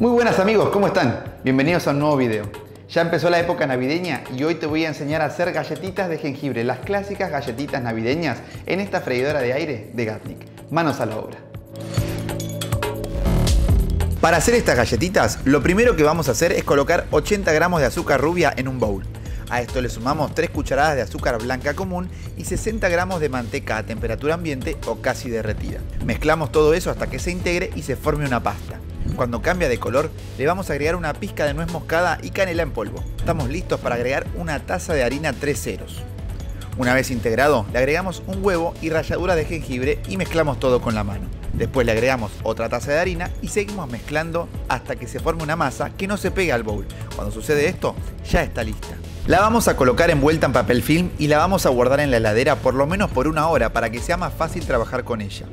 Muy buenas amigos, ¿cómo están? Bienvenidos a un nuevo video. Ya empezó la época navideña y hoy te voy a enseñar a hacer galletitas de jengibre, las clásicas galletitas navideñas en esta freidora de aire de Gatnik. Manos a la obra. Para hacer estas galletitas, lo primero que vamos a hacer es colocar 80 gramos de azúcar rubia en un bowl. A esto le sumamos 3 cucharadas de azúcar blanca común y 60 gramos de manteca a temperatura ambiente o casi derretida. Mezclamos todo eso hasta que se integre y se forme una pasta. Cuando cambia de color, le vamos a agregar una pizca de nuez moscada y canela en polvo. Estamos listos para agregar una taza de harina 3 ceros. Una vez integrado, le agregamos un huevo y ralladura de jengibre y mezclamos todo con la mano. Después le agregamos otra taza de harina y seguimos mezclando hasta que se forme una masa que no se pegue al bowl. Cuando sucede esto, ya está lista. La vamos a colocar envuelta en papel film y la vamos a guardar en la heladera por lo menos por una hora para que sea más fácil trabajar con ella.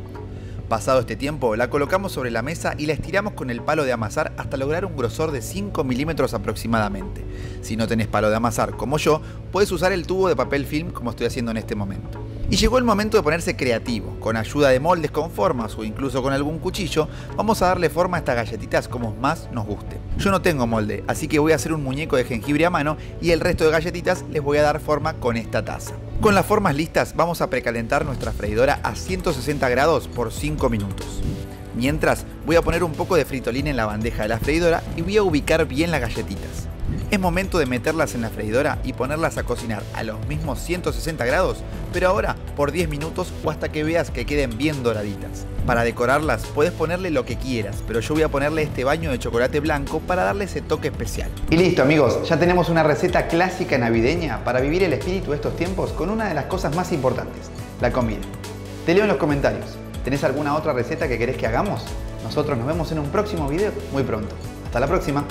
Pasado este tiempo, la colocamos sobre la mesa y la estiramos con el palo de amasar hasta lograr un grosor de 5 milímetros aproximadamente. Si no tenés palo de amasar como yo, puedes usar el tubo de papel film como estoy haciendo en este momento. Y llegó el momento de ponerse creativo. Con ayuda de moldes con formas o incluso con algún cuchillo, vamos a darle forma a estas galletitas como más nos guste. Yo no tengo molde, así que voy a hacer un muñeco de jengibre a mano y el resto de galletitas les voy a dar forma con esta taza. Con las formas listas, vamos a precalentar nuestra freidora a 160 grados por 5 minutos. Mientras, voy a poner un poco de fritolina en la bandeja de la freidora y voy a ubicar bien las galletitas. Es momento de meterlas en la freidora y ponerlas a cocinar a los mismos 160 grados, pero ahora por 10 minutos o hasta que veas que queden bien doraditas. Para decorarlas puedes ponerle lo que quieras, pero yo voy a ponerle este baño de chocolate blanco para darle ese toque especial. Y listo amigos, ya tenemos una receta clásica navideña para vivir el espíritu de estos tiempos con una de las cosas más importantes, la comida. Te leo en los comentarios. ¿Tenés alguna otra receta que querés que hagamos? Nosotros nos vemos en un próximo video muy pronto. Hasta la próxima.